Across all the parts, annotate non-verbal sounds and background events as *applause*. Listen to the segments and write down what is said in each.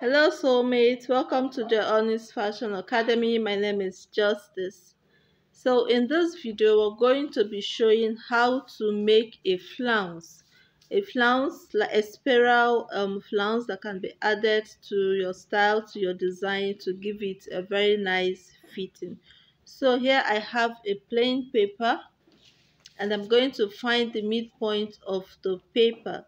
Hello soulmates, welcome to the Onyx Fashion Academy. My name is Justice. So in this video, we're going to be showing how to make a flounce. A flounce, like a spiral um, flounce that can be added to your style, to your design to give it a very nice fitting. So here I have a plain paper and I'm going to find the midpoint of the paper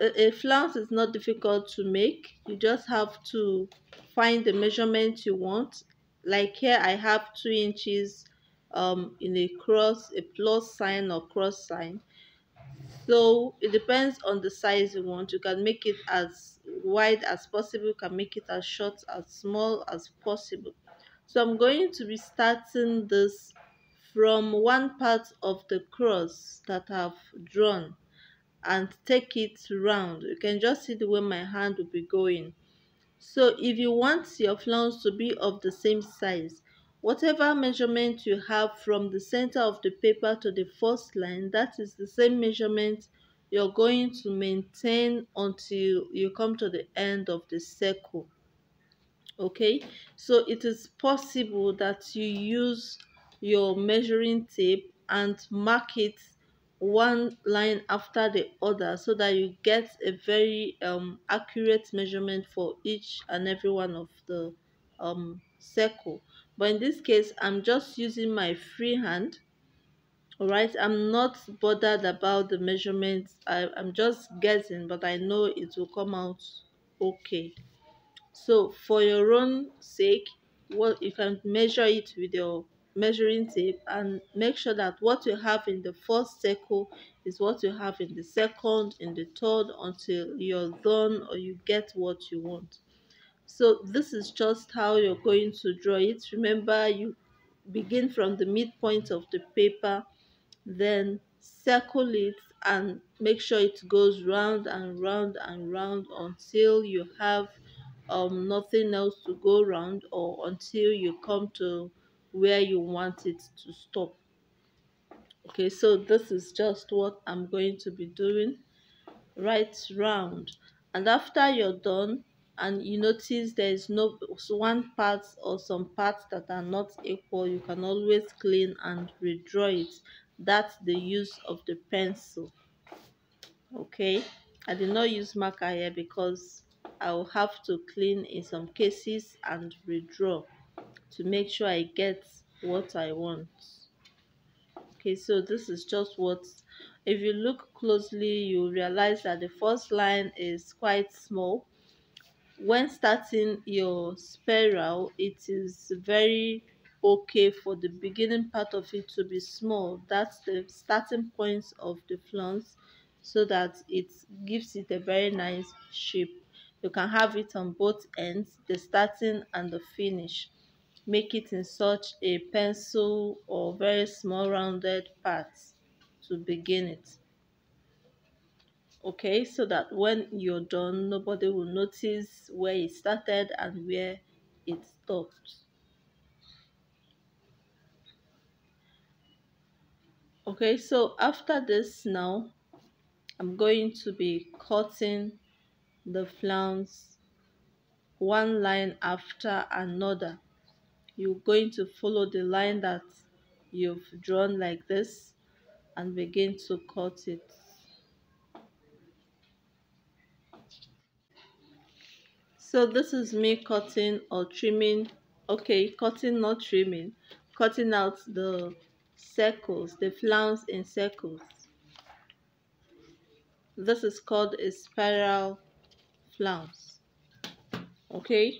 a, flounce is not difficult to make. You just have to find the measurement you want. Like here i have two inches um in a cross a plus sign or cross sign. So it depends on the size you want. You can make it as wide as possible. You can make it as short as small as possible. So i'm going to be starting this from one part of the cross that i've drawn and take it round. You can just see the way my hand will be going. So if you want your flounce to be of the same size whatever measurement you have from the center of the paper to the first line that is the same measurement you're going to maintain until you come to the end of the circle. Okay? So it is possible that you use your measuring tape and mark it one line after the other so that you get a very um, accurate measurement for each and every one of the um, circle. But in this case I'm just using my free hand all right I'm not bothered about the measurements I, I'm just guessing but I know it will come out okay. So for your own sake what you can measure it with your measuring tape and make sure that what you have in the first circle is what you have in the second in the third until you're done or you get what you want. So this is just how you're going to draw it. Remember you begin from the midpoint of the paper then circle it and make sure it goes round and round and round until you have um nothing else to go round or until you come to where you want it to stop. Okay so this is just what i'm going to be doing right round. And after you're done and you notice there is no one part or some parts that are not equal you can always clean and redraw it. That's the use of the pencil. Okay i did not use marker here because i'll have to clean in some cases and redraw to make sure I get what I want. Okay, so this is just what, if you look closely, you realize that the first line is quite small. When starting your spiral, it is very okay for the beginning part of it to be small. That's the starting point of the flounce so that it gives it a very nice shape. You can have it on both ends, the starting and the finish make it in such a pencil or very small rounded part to begin it. Okay so that when you're done nobody will notice where it started and where it stopped. Okay so after this now i'm going to be cutting the flounce one line after another you're going to follow the line that you've drawn like this and begin to cut it. So this is me cutting or trimming okay cutting not trimming cutting out the circles the flounce in circles. This is called a spiral flounce okay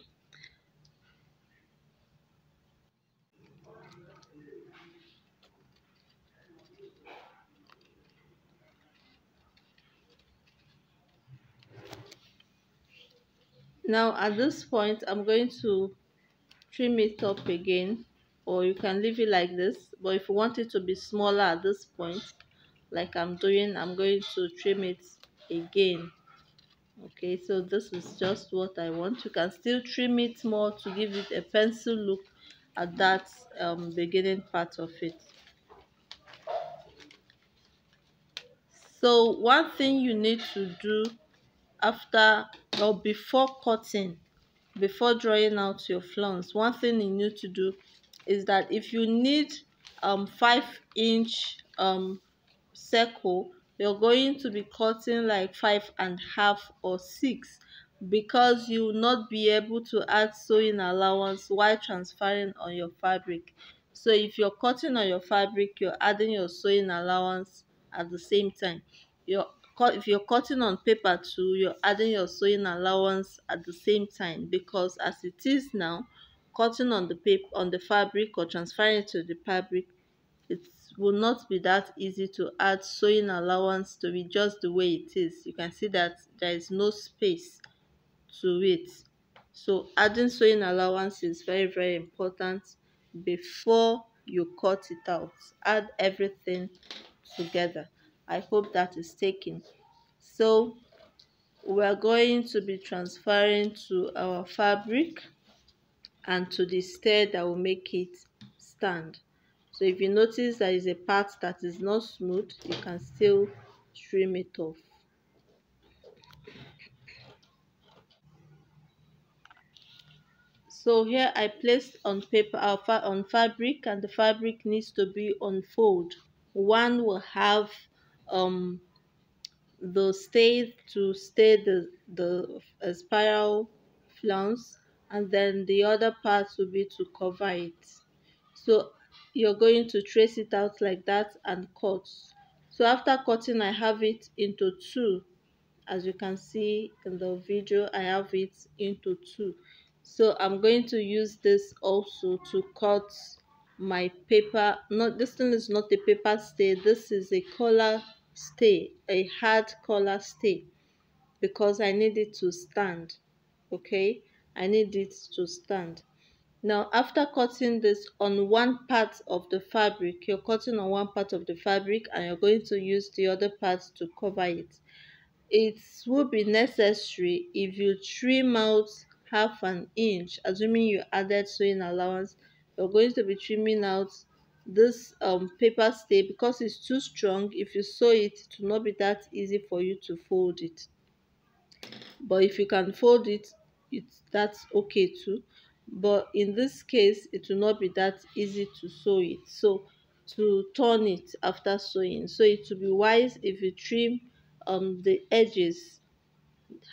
now at this point i'm going to trim it up again or you can leave it like this. But if you want it to be smaller at this point like i'm doing i'm going to trim it again. Okay so this is just what i want. You can still trim it more to give it a pencil look at that um, beginning part of it. So one thing you need to do after or before cutting before drawing out your flounce one thing you need to do is that if you need um five inch um circle you're going to be cutting like five and a half or six because you will not be able to add sewing allowance while transferring on your fabric. So if you're cutting on your fabric you're adding your sewing allowance at the same time. You're if you're cutting on paper too you're adding your sewing allowance at the same time because as it is now cutting on the paper on the fabric or transferring to the fabric it will not be that easy to add sewing allowance to be just the way it is. You can see that there is no space to it. So adding sewing allowance is very very important before you cut it out. Add everything together i hope that is taken. So we're going to be transferring to our fabric and to the stair that will make it stand. So if you notice there is a part that is not smooth you can still trim it off. So here I placed on paper uh, on fabric and the fabric needs to be on fold one will have um the stay to stay the the uh, spiral flounce and then the other part will be to cover it. So you're going to trace it out like that and cut. So after cutting I have it into two. As you can see in the video I have it into two. So I'm going to use this also to cut my paper. Not this thing is not a paper stay this is a collar stay a hard collar stay because I need it to stand okay? I need it to stand. Now after cutting this on one part of the fabric you're cutting on one part of the fabric and you're going to use the other part to cover it. It will be necessary if you trim out half an inch assuming you added sewing allowance you're going to be trimming out this um paper stay because it's too strong. If you sew it it will not be that easy for you to fold it. But if you can fold it it's that's okay too. But in this case it will not be that easy to sew it. So to turn it after sewing. So it will be wise if you trim um the edges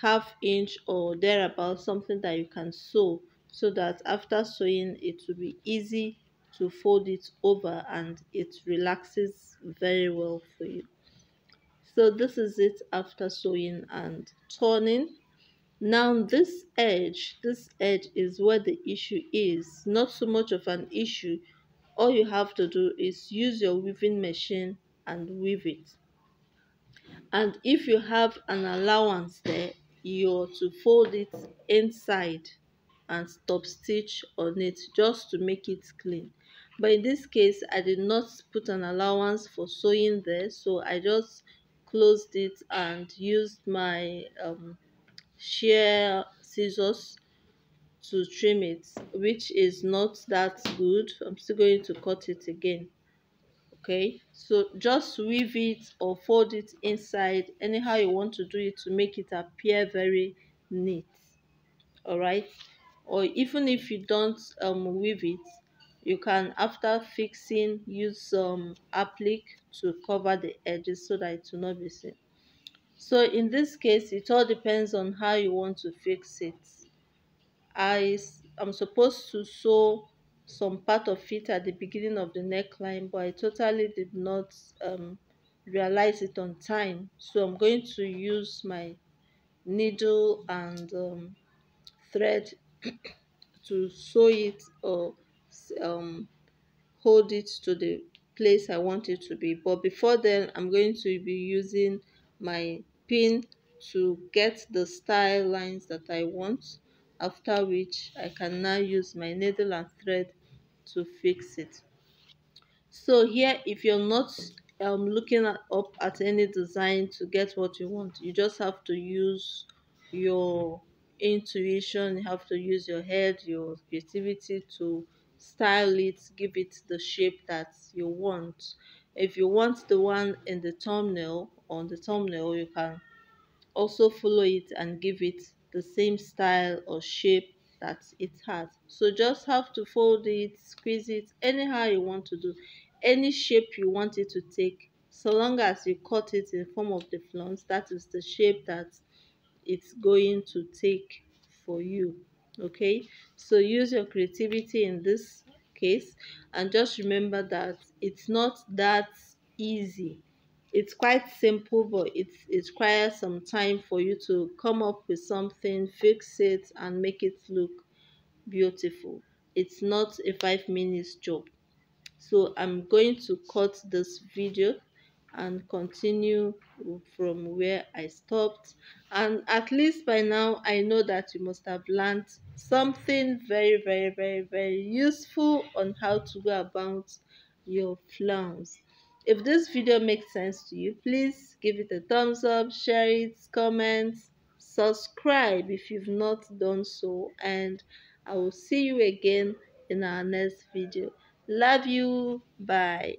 half inch or thereabout something that you can sew so that after sewing it will be easy to fold it over and it relaxes very well for you. So this is it after sewing and turning. Now this edge this edge is where the issue is. Not so much of an issue. All you have to do is use your weaving machine and weave it. And if you have an allowance there you're to fold it inside and stop stitch on it just to make it clean but in this case i did not put an allowance for sewing there so i just closed it and used my um, shear scissors to trim it which is not that good. I'm still going to cut it again okay? So just weave it or fold it inside anyhow you want to do it to make it appear very neat all right or even if you don't um weave it you can after fixing use some applique to cover the edges so that it will not be seen. So in this case it all depends on how you want to fix it. I am supposed to sew some part of it at the beginning of the neckline but i totally did not um, realize it on time. So i'm going to use my needle and um, thread *clears throat* to sew it or um, hold it to the place I want it to be. But before then I'm going to be using my pin to get the style lines that I want after which I can now use my needle and thread to fix it. So here if you're not um, looking at, up at any design to get what you want you just have to use your intuition you have to use your head your creativity to style it give it the shape that you want. If you want the one in the thumbnail on the thumbnail you can also follow it and give it the same style or shape that it has. So just have to fold it squeeze it anyhow you want to do any shape you want it to take. So long as you cut it in form of the flounce that is the shape that it's going to take for you okay? So use your creativity in this case and just remember that it's not that easy. It's quite simple but it, requires some time for you to come up with something fix it and make it look beautiful. It's not a five minutes job. So i'm going to cut this video and continue from where I stopped. And at least by now, I know that you must have learned something very, very, very, very useful on how to go about your flounce. If this video makes sense to you, please give it a thumbs up, share it, comment, subscribe if you've not done so, and I will see you again in our next video. Love you. Bye.